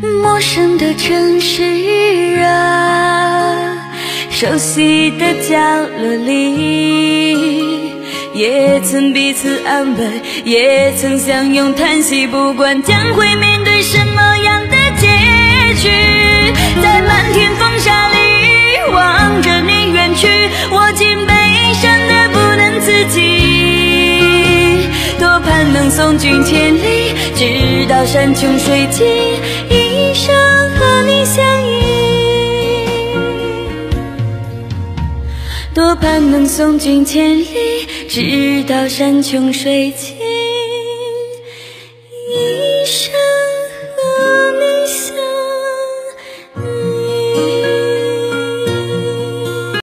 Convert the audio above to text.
陌生的城市啊，熟悉的角落里，也曾彼此安慰，也曾相拥叹息，不管将会面对什么样的结局，在漫天风沙里望着你远去，我竟悲伤的不能自己，多盼能送君千里，直到山穷水尽。多盼能送君千里，直到山穷水尽，